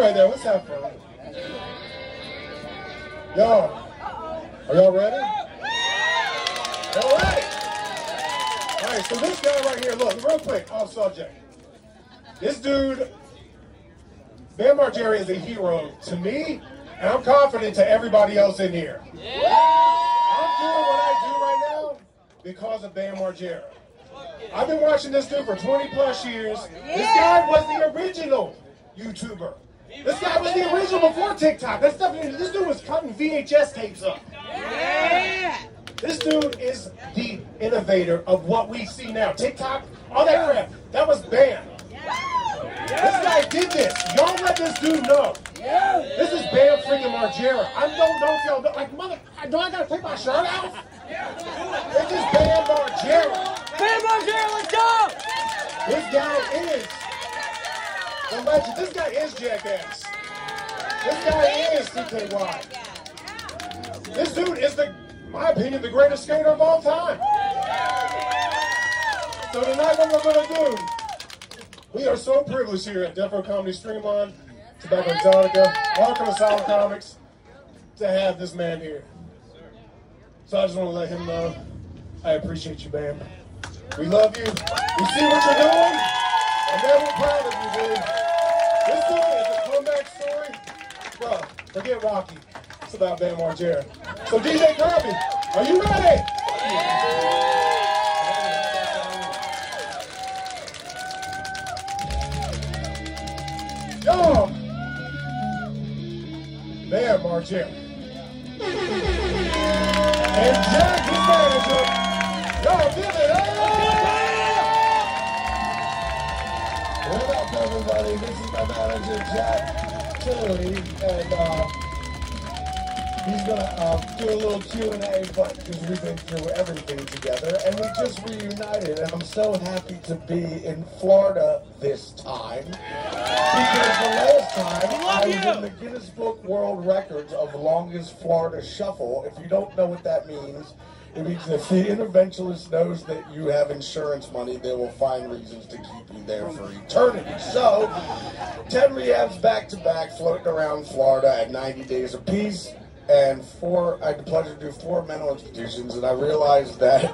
right there. Let's have fun. Y'all, are y'all ready? All right. All right, so this guy right here, look, real quick, off subject. This dude, Bam Margera is a hero to me, and I'm confident to everybody else in here. I'm doing what I do right now because of Bam Margera. I've been watching this dude for 20 plus years. This guy was the original YouTuber. This guy was the original before TikTok. That stuff, this dude was cutting VHS tapes up. This dude is the innovator of what we see now. TikTok, all that crap. That was Bam. This guy did this. Y'all let this dude know. This is Bam freaking Margera. I don't know if y'all know. Like, mother, do I gotta take my shirt off? This is Bam Margera. Bam Margera, let's go! This guy is legend. This guy is Jackass. This guy is CKY. This dude is the, my opinion, the greatest skater of all time. So tonight what we're gonna do, we are so privileged here at Death Row Comedy Streamline, Tobacco Exotica, Arkham Asylum Comics, to have this man here. So I just want to let him know I appreciate you, Bam. We love you. We see what you're doing, and man, we're proud of you, dude. Bro, forget Rocky. It's about Bam Margera. So DJ Kirby, are you ready? Yo! Bam Margera. And Jack, his manager. Yo, give it up! What up, everybody? This is my manager, Jack And uh, he's gonna uh, do a little Q and A, but because we've been through everything together, and we just reunited, and I'm so happy to be in Florida this time because the last time I was in the Guinness Book World Records of longest Florida shuffle. If you don't know what that means. If the interventionist knows that you have insurance money, they will find reasons to keep you there for eternity. So, 10 rehabs back to back, floating around Florida at 90 days apiece. And four, I had the pleasure to do four mental institutions, and I realized that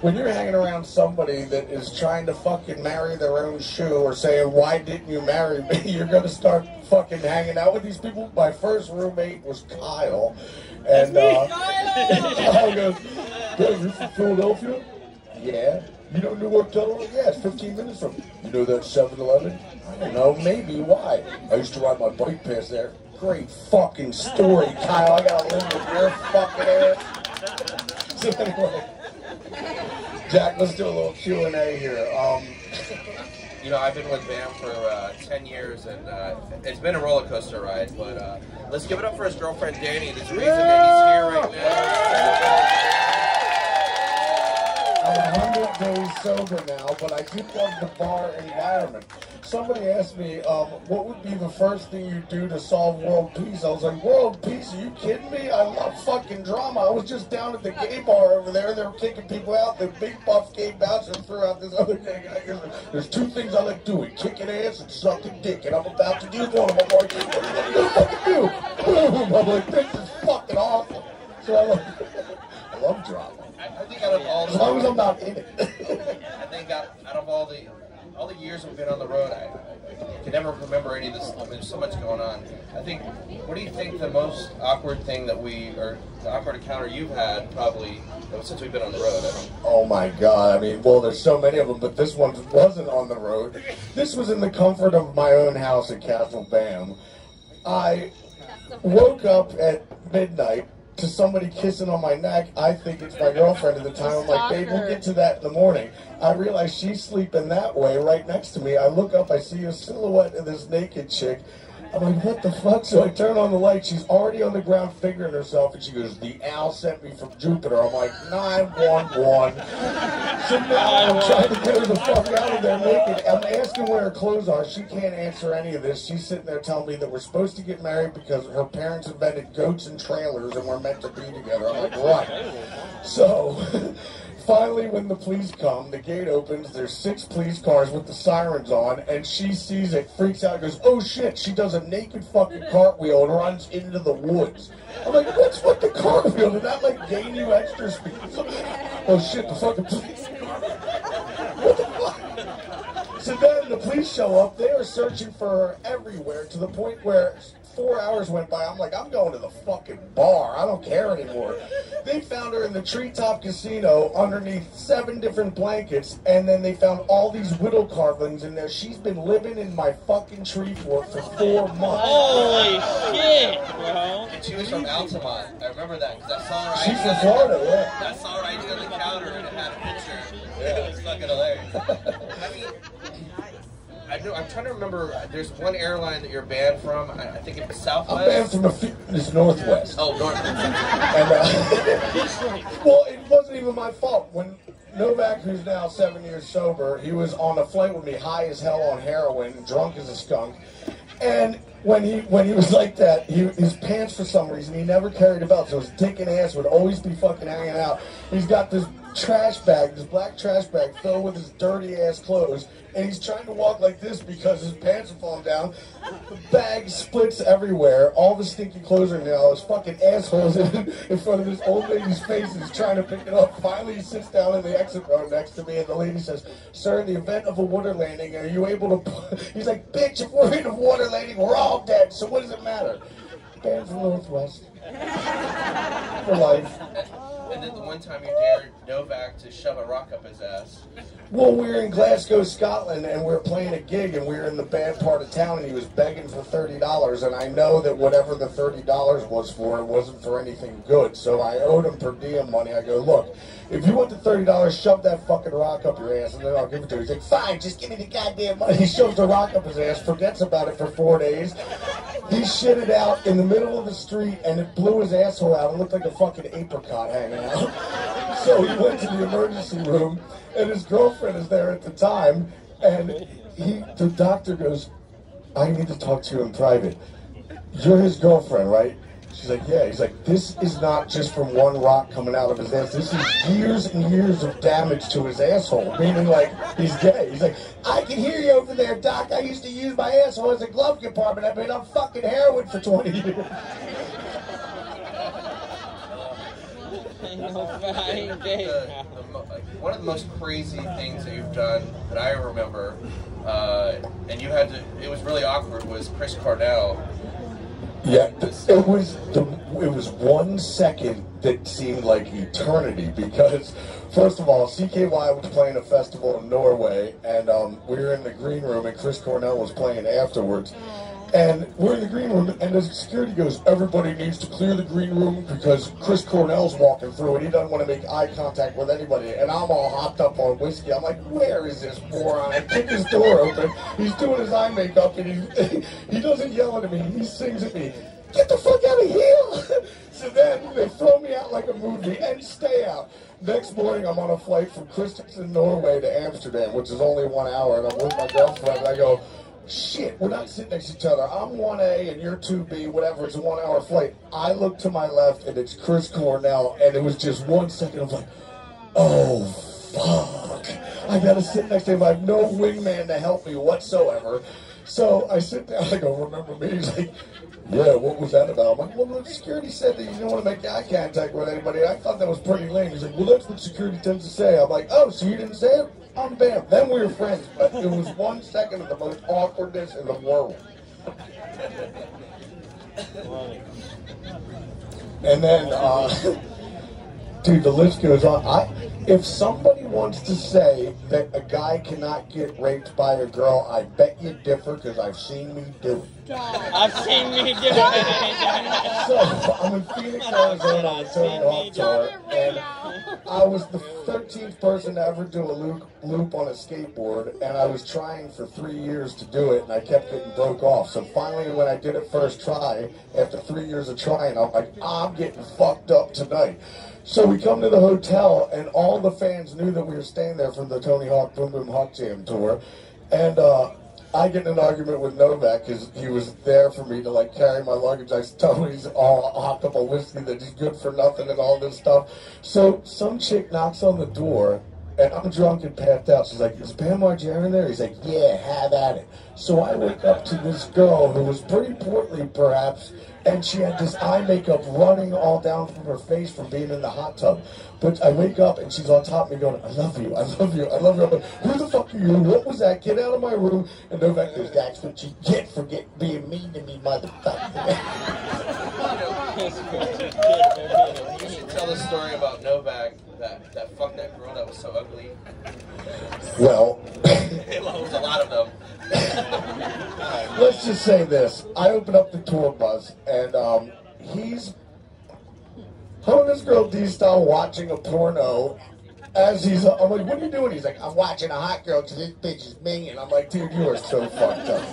when you're hanging around somebody that is trying to fucking marry their own shoe or saying, Why didn't you marry me? You're gonna start fucking hanging out with these people. My first roommate was Kyle. And uh, Kyle goes, Yo, you from Philadelphia? Yeah. You know Newark Delaware? Yeah, it's 15 minutes from. You know that 7 Eleven? I don't know, maybe. Why? I used to ride my bike past there. Great fucking story, Kyle. I gotta live with your fucking ass. So anyway, Jack, let's do a little Q and A here. Um, You know, I've been with Bam for uh, 10 years, and uh, it's been a roller coaster ride. But uh, let's give it up for his girlfriend Dannii. There's a reason he's here right now. I'm 100 days sober now, but I do love the bar environment. Somebody asked me, um, what would be the first thing you do to solve world peace? I was like, world peace? Are you kidding me? I love fucking drama. I was just down at the gay bar over there. They were kicking people out. The big buff gay bouncer threw out this other guy. He There's two things I like doing, kicking ass and sucking dick. And I'm about to do one of them. I'm like, what are you do? I'm like, this is fucking awesome. So I love, I love drama. I, I think out of all As long as I'm not in it. I think out, out of all the all the years we've been on the road, I, I can never remember any of this. There's so much going on. I think. What do you think the most awkward thing that we, or the awkward encounter you've had, probably since we've been on the road? I Oh my god, I mean, well, there's so many of them, but this one wasn't on the road. This was in the comfort of my own house at Castle Bam. I woke up at midnight to somebody kissing on my neck. I think it's my girlfriend at the time. I'm like, babe, we'll get to that in the morning. I realize she's sleeping that way right next to me. I look up, I see a silhouette of this naked chick. I'm like, what the fuck? So I turn on the light. She's already on the ground fingering herself, and she goes, "The owl sent me from Jupiter." I'm like, nine one one. So now I'm trying to get her the fuck out of there naked. I'm asking where her clothes are. She can't answer any of this. She's sitting there telling me that we're supposed to get married because her parents invented goats and trailers, and we're meant to be together. I'm like, right. So. Finally, when the police come, the gate opens. There's six police cars with the sirens on, and she sees it, freaks out, goes, "Oh shit!" She does a naked fucking cartwheel and runs into the woods. I'm like, "What's with the cartwheel? Did that like gain you extra speed?" oh shit! The fucking police. What the fuck? So then the police show up. They are searching for her everywhere to the point where four hours went by. I'm like, I'm going to the fucking bar. I don't care anymore. They found her in the Treetop Casino underneath seven different blankets, and then they found all these widow carvings in there. She's been living in my fucking tree fort for four months. Holy shit, bro. And she was from Altamont. I remember that because I saw her. She's from Florida, yeah. I saw her icing on the counter and it had a picture. Yeah. It was fucking hilarious. I mean, I know, I'm trying to remember. There's one airline that you're banned from. I, I think it was I'm banned from the fitness Northwest. Oh, North. And, uh, well, it wasn't even my fault. When Novak, who's now seven years sober, he was on a flight with me, high as hell on heroin, drunk as a skunk. And when he when he was like that, he, his pants for some reason he never carried a belt, so his dick and ass would always be fucking hanging out. He's got this trash bag, this black trash bag filled with his dirty ass clothes, and he's trying to walk like this because his pants are falling down. The bag splits everywhere. All the stinky clothes are now. His fucking asshole's in, in front of this old lady's face. He's trying to pick it up. Finally, he sits down in the exit row next to me, and the lady says, "Sir, in the event of a water landing, are you able to?" pu-" He's like, "Bitch, if we're in a water landing, we're all dead. So what does it matter?" Banned from Northwest for life. And then the one time you dared Novak to shove a rock up his ass. Well, we were in Glasgow, Scotland, and we were playing a gig, and we were in the bad part of town, and he was begging for thirty dollars, and I know that whatever the thirty dollars was for, it wasn't for anything good. So I owed him per diem money. I go, look, if you want the thirty dollars, shove that fucking rock up your ass, and then I'll give it to you. He's like, fine, just give me the goddamn money. He shoves the rock up his ass, forgets about it for four days. He shitted out in the middle of the street, and it blew his asshole out. It looked like a fucking apricot hanging out. So he went to the emergency room, and his girlfriend is there at the time, and he, the doctor goes, "I need to talk to you in private. You're his girlfriend, right?" She's like, "Yeah." He's like, "This is not just from one rock coming out of his ass. This is years and years of damage to his asshole. Meaning, like, he's gay." He's like, "I can hear you over there, doc. I used to use my asshole as a glove compartment. I've been on fucking heroin for 20 years." No fucking day. the, the, mo- one of the most crazy things that you've done that I remember, uh, and you had to, it was really awkward, was Chris Cornell. Yeah, it was the it was one second that seemed like eternity because first of all, CKY was playing a festival in Norway and um, we were in the green room and Chris Cornell was playing afterwards. And we're in the green room and the security goes, everybody needs to clear the green room because Chris Cornell's walking through and he doesn't want to make eye contact with anybody. And I'm all hopped up on whiskey. I'm like, where is this moron? I kick his door open. He's doing his eye makeup and he, he doesn't yell at me. He sings at me, get the fuck out of here. so then they throw me out like a movie and stay out. Next morning, I'm on a flight from Kristiansand, Norway to Amsterdam, which is only one hour, and I'm with my girlfriend, and I go, shit, we're not sitting next to each other. I'm 1A and you're 2B, whatever. It's a one hour flight. I look to my left and it's Chris Cornell, and it was just one second of like, oh, fuck. I gotta sit next to him. I have no wingman to help me whatsoever. So I sit down, I go, remember me? He's like, yeah, what was that about? I'm like, well, the security said that you didn't want to make eye contact with anybody. I thought that was pretty lame. He's like, well, that's what security tends to say. I'm like, oh, so you didn't say it? I'm bam. Then we were friends, but it was one second of the most awkwardness in the world. And then, uh, dude, the list goes on. I, if somebody wants to say that a guy cannot get raped by a girl, I bet you differ because I've seen me do it. I've seen me do it. So I'm in Phoenix, Arizona on a Tony Hawk tour, and I was the 13th person to ever do a loop, loop on a skateboard, and I was trying for three years to do it, and I kept getting broke off. So finally, when I did it first try, after three years of trying, I'm like, I'm getting fucked up tonight. So we come to the hotel, and all the fans knew that we were staying there from the Tony Hawk Boom Boom HuckJam tour. And uh, I get in an argument with Novak because he was there for me to like carry my luggage. I tell him he's all hopped up on whiskey that he's good for nothing and all this stuff. So some chick knocks on the door and I'm drunk and passed out. She's like, "Is Bam Margera in there?" He's like, "Yeah, have at it." So I wake up to this girl who was pretty portly, perhaps, and she had this eye makeup running all down from her face from being in the hot tub. But I wake up and she's on top of me going, I love you, I love you, I love you. I'm like, Who the fuck are you? What was that? Get out of my room. And Novak goes, That's what you get for get, being mean to me, motherfucker. You should tell the story about Novak that that fucked that girl that was so ugly. well, it was a lot of them. let's just say this. I open up the tour bus and um, he's holding this girl D style watching a porno as he's, I'm like, what are you doing? He's like, I'm watching a hot girl because this bitch is minging. I'm like, dude, you are so fucked up.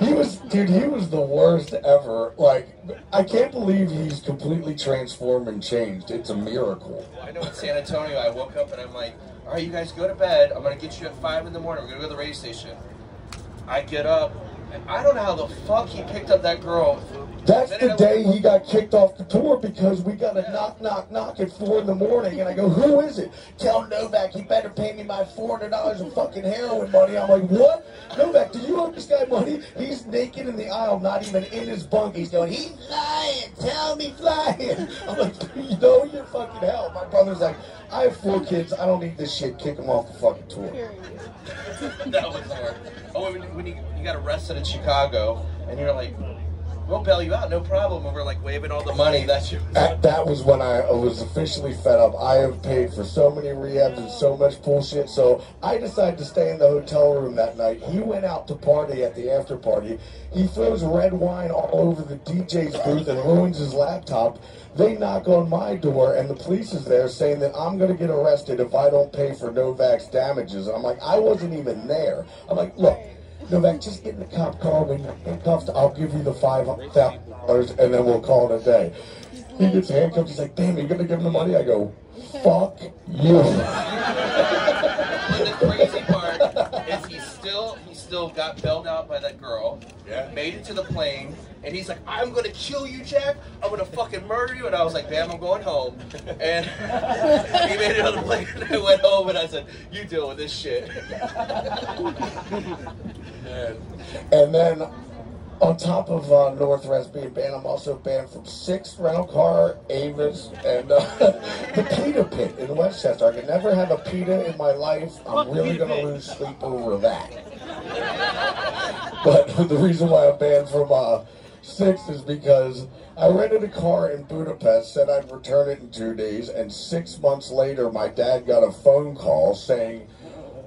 he was, dude, he was the worst ever. Like, I can't believe he's completely transformed and changed. It's a miracle. I know in San Antonio, I woke up and I'm like, all right, you guys go to bed. I'm gonna get you at five in the morning. We're gonna go to the radio station. I get up, and I don't know how the fuck he picked up that girl. That's the day he got kicked off the tour because we got a knock, knock, knock at four in the morning, and I go, "Who is it?" Tell Novak he better pay me my four hundred dollars of fucking heroin money. I'm like, "What, Novak? Do you owe this guy money?" He's naked in the aisle, not even in his bunk. He's going, "He's lying. Tell me flying." I'm like, "You know you're fucking hell." My brother's like, "I have four kids. I don't need this shit. Kick him off the fucking tour." that was hard. Oh, when, when you, you got arrested in Chicago, and you're like, we'll bail you out, no problem. And we're like waving all the money. That's your. That, that was when I was officially fed up. I have paid for so many rehabs and so much bullshit. So I decided to stay in the hotel room that night. He went out to party at the after party. He throws red wine all over the DJ's booth and ruins his laptop. They knock on my door and the police is there saying that I'm going to get arrested if I don't pay for Novak's damages. And I'm like, I wasn't even there. I'm like, look. Novak, just get in the cop car. When you're handcuffed, I'll give you the five thousand dollars, and then we'll call it a day. He gets handcuffed. He's like, "Damn, you gonna give him the money?" I go, "Fuck you." And the crazy part is he still he still got bailed out by that girl. Yeah. Made it to the plane, and he's like, "I'm gonna kill you, Jack. I'm gonna fucking murder you." And I was like, damn, I'm going home." And he made it on the plane, and I went home, and I said, "You deal with this shit." And then, on top of uh, Northwest being banned, I'm also banned from Sixt rental car, Avis, and uh, the Pita Pit in Westchester. I could never have a pita in my life. I'm really gonna lose sleep over that. But the reason why I'm banned from uh, Sixt is because I rented a car in Budapest, said I'd return it in two days, and six months later, my dad got a phone call saying,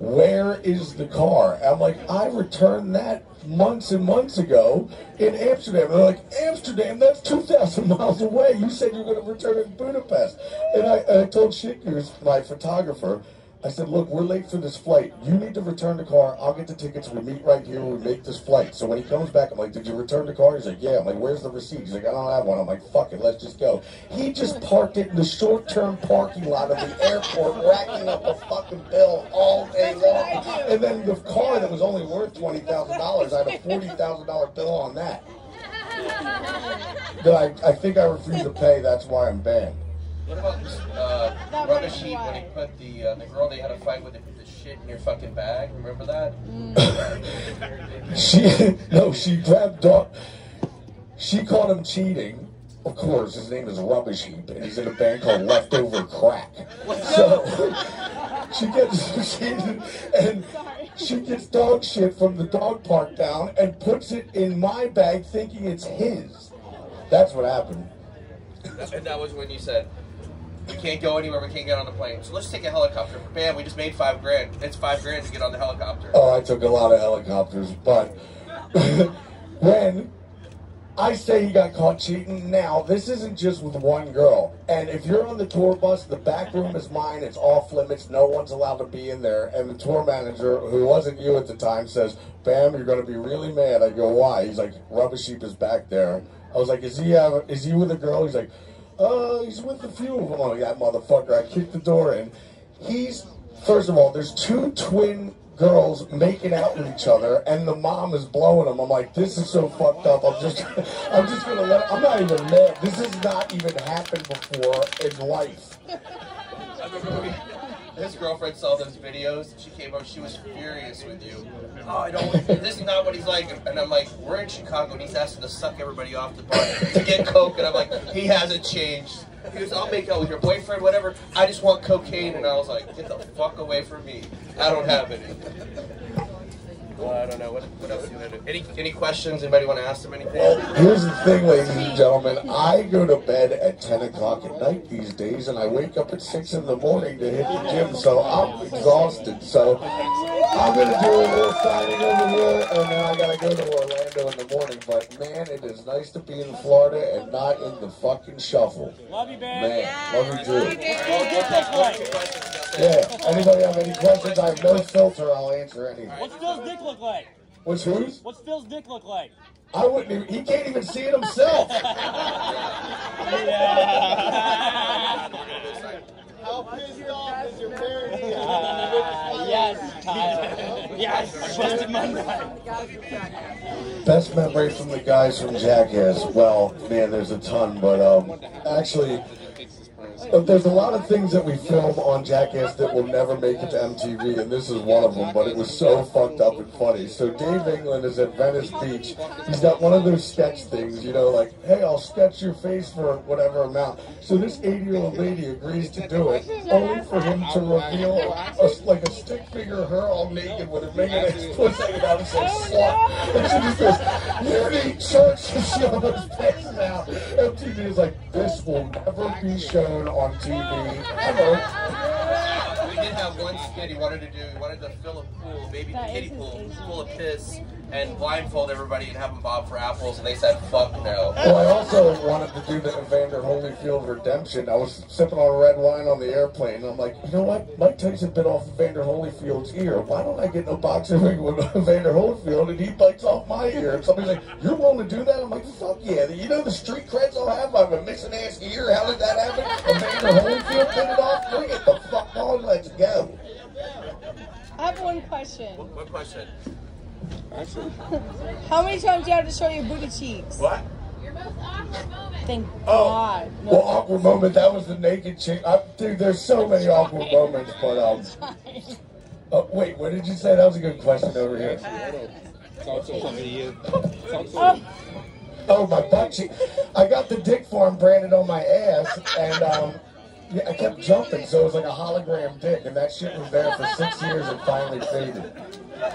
Where is the car? I'm like, I returned that months and months ago in Amsterdam. And they're like, Amsterdam, that's 2,000 miles away. You said you were going to return it in Budapest. And I, I told Shikers, my photographer, I said, look, we're late for this flight. You need to return the car. I'll get the tickets. We meet right here. We make this flight. So when he comes back, I'm like, did you return the car? He's like, yeah. I'm like, where's the receipt? He's like, I don't have one. I'm like, fuck it. Let's just go. He just parked it in the short-term parking lot of the airport, racking up a fucking bill all day long. And then the car that was only worth $20,000, I had a $40,000 bill on that. That I, I think I refused to pay. That's why I'm banned. What about uh, rubbish heap when he put the uh, the girl they had a fight with? They put the shit in your fucking bag. Remember that? She no, she grabbed dog. She caught him cheating. Of course, his name is Rubbish Heap, and he's in a band called Leftover Crack. So she gets she and she gets dog shit from the dog park down and puts it in my bag, thinking it's his. That's what happened. And that was when you said, we can't go anywhere, we can't get on the plane. So let's take a helicopter. Bam, we just made five grand. It's five grand to get on the helicopter. Oh, I took a lot of helicopters, but when I say he got caught cheating, now this isn't just with one girl. And if you're on the tour bus, the back room is mine. It's off limits. No one's allowed to be in there. And the tour manager, who wasn't you at the time, says, "Bam, you're going to be really mad." I go, "Why?" He's like, "Rubbish Heap is back there." I was like, "Is he have, Is he with a girl?" He's like, "Uh, he's with a few of them." Like, "That motherfucker!" I kicked the door in. He's First of all, there's two twin girls making out with each other, and the mom is blowing them. I'm like, this is so fucked up. I'm just, I'm just gonna let. I'm not even mad. This has not even happened before in life. I remember we- his girlfriend saw those videos. She came over. She was furious with you. Oh, I don't. This is not what he's like. And I'm like, we're in Chicago, and he's asking to suck everybody off the bar to get coke. And I'm like, he hasn't changed. He goes, I'll make out with your boyfriend, whatever. I just want cocaine. And I was like, get the fuck away from me. I don't have any. Well, I don't know. What, what else do you want to do? Any, any questions? Anybody want to ask them anything? Well, here's the thing, ladies and gentlemen. I go to bed at 10 o'clock at night these days, and I wake up at 6 in the morning to hit the gym, so I'm exhausted. So I'm going to do a little signing over here, and then I got to go to Orlando in the morning. But man, it is nice to be in Florida and not in the fucking shuffle. Love you, man. Man, love you too. Phil's dick look like? Yeah, anybody have any questions? I have no filter, I'll answer anything. What's Phil's dick look like? What's whose? What's Phil's dick look like? I wouldn't even, he can't even see it himself. How pissed off is your parody? Uh, yes, Tyler. Yes, busted my nut. Best memory from the guys from Jackass. Well, man, there's a ton, but um, actually, uh, there's a lot of things that we film on Jackass that will never make it to MTV, and this is one of them. But it was so fucked up and funny. So Dave England is at Venice Beach. He's got one of those sketch things, you know, like, hey, I'll sketch your face for whatever amount. So this 80-year-old lady agrees to do it, only for him to reveal a, like a stick figure of her all naked with her mayonnaise pussy hanging out and say slut. And she just goes, you need church, almost passes out. MTV is like, this will never be shown on TV ever. We did one skit he wanted to do. He wanted to fill a pool, maybe That kiddie pool, full of piss, and blindfold everybody and have them bob for apples. And they said, "Fuck no." Well, I also wanted to do the Evander Holyfield redemption. I was sipping on red wine on the airplane, and I'm like, you know what? Mike Tyson bit off Evander Holyfield's ear. Why don't I get in a boxing ring with Evander Holyfield and he bites off my ear? And somebody's like, you're willing to do that? I'm like, fuck yeah. You know the street creds I'll have? I have a missing ass ear. How did that happen? Evander Holyfield bit it off? Bring it the fuck on. Let's go. I have one question. What question? How many times do you have to show your booty cheeks? What? Thank Oh, God. No. well, awkward moment. That was the naked chick. I, dude, there's so many awkward moments, but um. Oh, wait, what did you say? That was a good question over here. Oh, Oh, my butt cheek. I got the dick farm branded on my ass, and um, yeah, I kept jumping, so it was like a hologram dick, and that shit was there for six years and finally faded.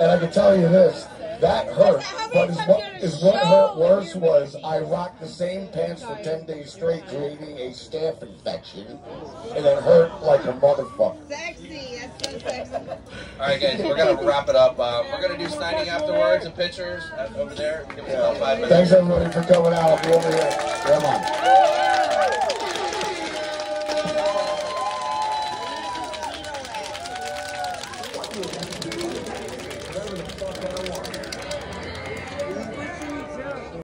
And I can tell you this, that hurt, but is what, is what hurt worse was I rocked the same pants for 10 days straight, creating a staph infection, and it hurt like a motherfucker. Sexy, that's so sexy. All right, guys, we're gonna wrap it up. Um, we're gonna do signing afterwards and pictures uh, over there. Give us about five minutes. Thanks everybody for coming out. I'll be over here. Come on.